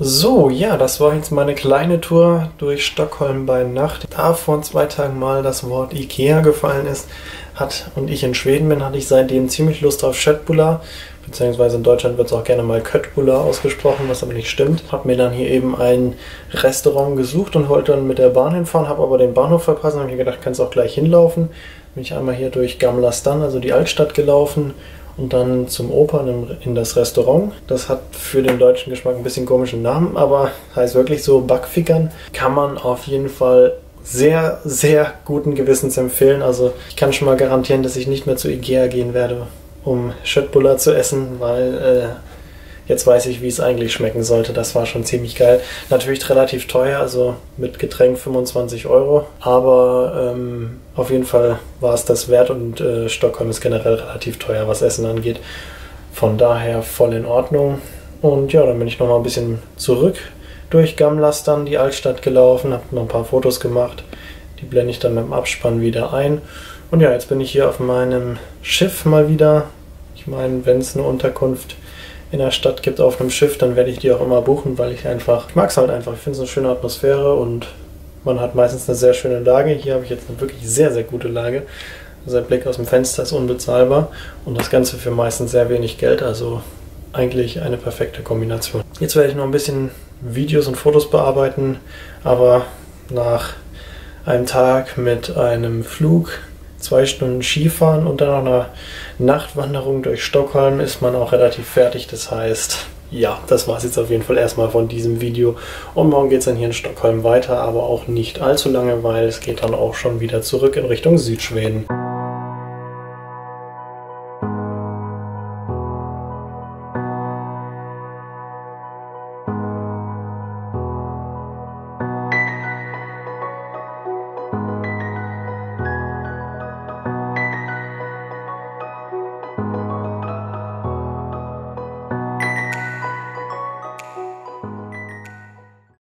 So, ja, das war jetzt meine kleine Tour durch Stockholm bei Nacht. Da vor zwei Tagen mal das Wort Ikea gefallen ist hat und ich in Schweden bin, hatte ich seitdem ziemlich Lust auf Schöttbula, beziehungsweise in Deutschland wird es auch gerne mal Köttbula ausgesprochen, was aber nicht stimmt. Hab mir dann hier eben ein Restaurant gesucht und wollte dann mit der Bahn hinfahren, habe aber den Bahnhof verpasst und habe mir gedacht, kannst auch gleich hinlaufen. Bin ich einmal hier durch Gamla Stan, also die Altstadt gelaufen und dann zum Opern in das Restaurant. Das hat für den deutschen Geschmack ein bisschen komischen Namen, aber heißt wirklich so Backfickern. Kann man auf jeden Fall sehr, sehr guten Gewissens empfehlen. Also ich kann schon mal garantieren, dass ich nicht mehr zu Ikea gehen werde, um Schöttbuller zu essen, weil äh, Jetzt weiß ich, wie es eigentlich schmecken sollte. Das war schon ziemlich geil. Natürlich relativ teuer, also mit Getränk 25 Euro. Aber ähm, auf jeden Fall war es das wert und äh, Stockholm ist generell relativ teuer, was Essen angeht. Von daher voll in Ordnung. Und ja, dann bin ich nochmal ein bisschen zurück durch Gamlas dann die Altstadt gelaufen, habe noch ein paar Fotos gemacht. Die blende ich dann beim Abspann wieder ein. Und ja, jetzt bin ich hier auf meinem Schiff mal wieder. Ich meine, wenn es eine Unterkunft in der Stadt gibt auf einem Schiff, dann werde ich die auch immer buchen, weil ich einfach, ich mag es halt einfach. Ich finde es eine schöne Atmosphäre und man hat meistens eine sehr schöne Lage. Hier habe ich jetzt eine wirklich sehr, sehr gute Lage. Also der Blick aus dem Fenster ist unbezahlbar und das Ganze für meistens sehr wenig Geld, also eigentlich eine perfekte Kombination. Jetzt werde ich noch ein bisschen Videos und Fotos bearbeiten, aber nach einem Tag mit einem Flug zwei Stunden Skifahren und dann noch eine Nachtwanderung durch Stockholm ist man auch relativ fertig. Das heißt, ja, das war es jetzt auf jeden Fall erstmal von diesem Video. Und morgen geht es dann hier in Stockholm weiter, aber auch nicht allzu lange, weil es geht dann auch schon wieder zurück in Richtung Südschweden.